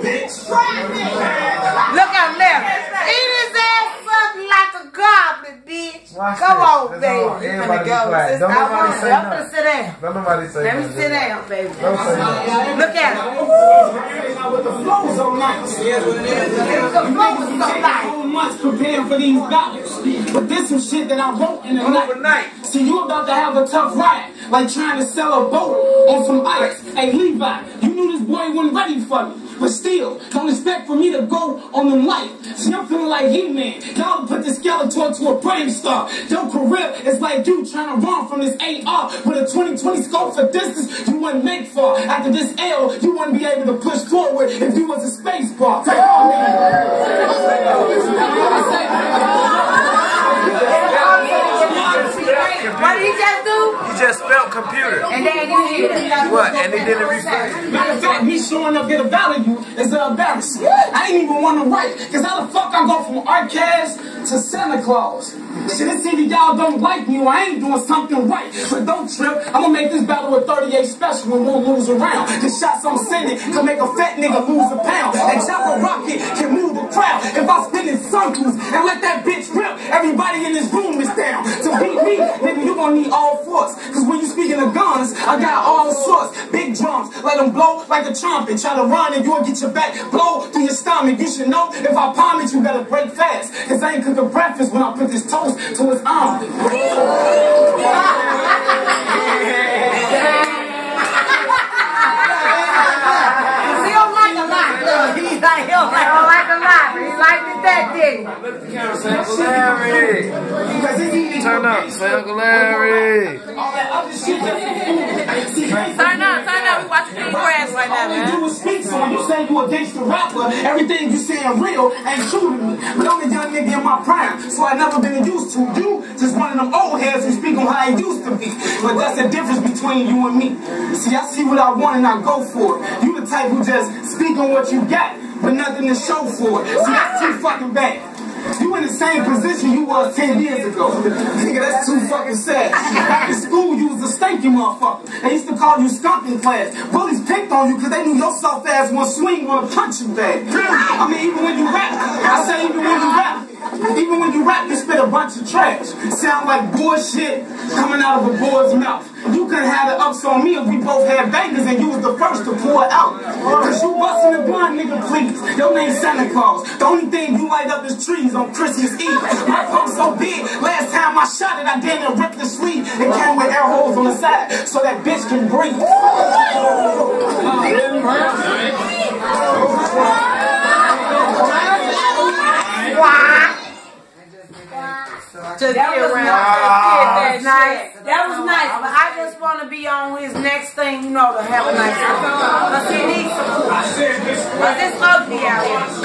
bitch. Look at there. Eat his ass up like a goblin, bitch. Watch Come this. on, That's baby. all. Everybody be quiet. Sis, Don't nobody say I'm gonna sit down. Don't nobody say Let me sit down, baby. Don't say nothing. Look at him. With the flows on nice. The flow is so nice. whole months preparing for these dollars. But this some shit that I wrote in the night. Overnight. So you about to have a tough ride, like trying to sell a boat on some ice. Hey Levi, you knew this boy wasn't ready for me. But still, don't expect for me to go on the light. See, I'm feeling like He-Man. Y'all put the skeleton to a brave star. Your career is like you trying to run from this AR with a 2020 scope for distance you wouldn't make for. After this L, you wouldn't be able to push forward if you was a space bar. Take all What did he just do? You just spelled computer. And then you hear it. What? And he didn't refresh. Matter of fact, me showing up get a value is an embarrassment. I ain't even want to write, cause how the fuck I go from Arcaz to Santa Claus? Shit, this either y'all don't like me or I ain't doing something right. But don't trip, I'm gonna make this battle a 38 special and won't lose a round. The shots I'm sending can make a fat nigga lose a pound. And Chopper Rocket can move the crowd if I spin in circles and let that bitch rip. Everybody in this room is down. To beat me, nigga, you gonna need all force. I got all sorts. Big drums, let them blow like a trumpet. Try to run and you'll get your back blow through your stomach. You should know if I palm it, you better break fast. Cause I ain't cooking breakfast when I put this toast to his omelet. He don't like a lot. Look, he like, he don't like a lot. He liked it that day. Say Uncle Larry. Because it's easy to Turn up. Say Uncle Larry. all that other shit that See, Turn up, turn up. We watching King Krash right now, man. All they do is speak, so when you say you a gangster rapper, everything you saying real ain't true to me. But I'm a young nigga in my prime, so I never been used to you. Just one of them old heads who speak on how it used to be. But that's the difference between you and me. See, I see what I want and I go for it. You the type who just speak on what you got, but nothing to show for it. See, that's too fucking bad. You in the same position you was 10 years ago. Nigga, that's too fucking sad. Back in school, you was a stanky motherfucker. They used to call you skunk in class. Bullies picked on you because they knew your soft ass one swing wanna punch you bad. I mean, even when you rap, I say even when you rap, even when you rap, you spit a bunch of trash. Sound like bullshit coming out of a boy's mouth. You couldn't have the ups on me if we both had bangers and you was the first to pour it out. Cause you bustin' the blunt, nigga, please. Your name's Santa Claus. The only thing you light up is trees on Christmas Eve. My pump so big, last time I shot it, I damn near ripped the sleeve. It came with air holes on the side so that bitch can breathe. Just That was around. nice. That nice. That was nice, but I just want to be on his next thing, you know, to have a nice oh, time. Cause he needs some. Cause it's ugly out here.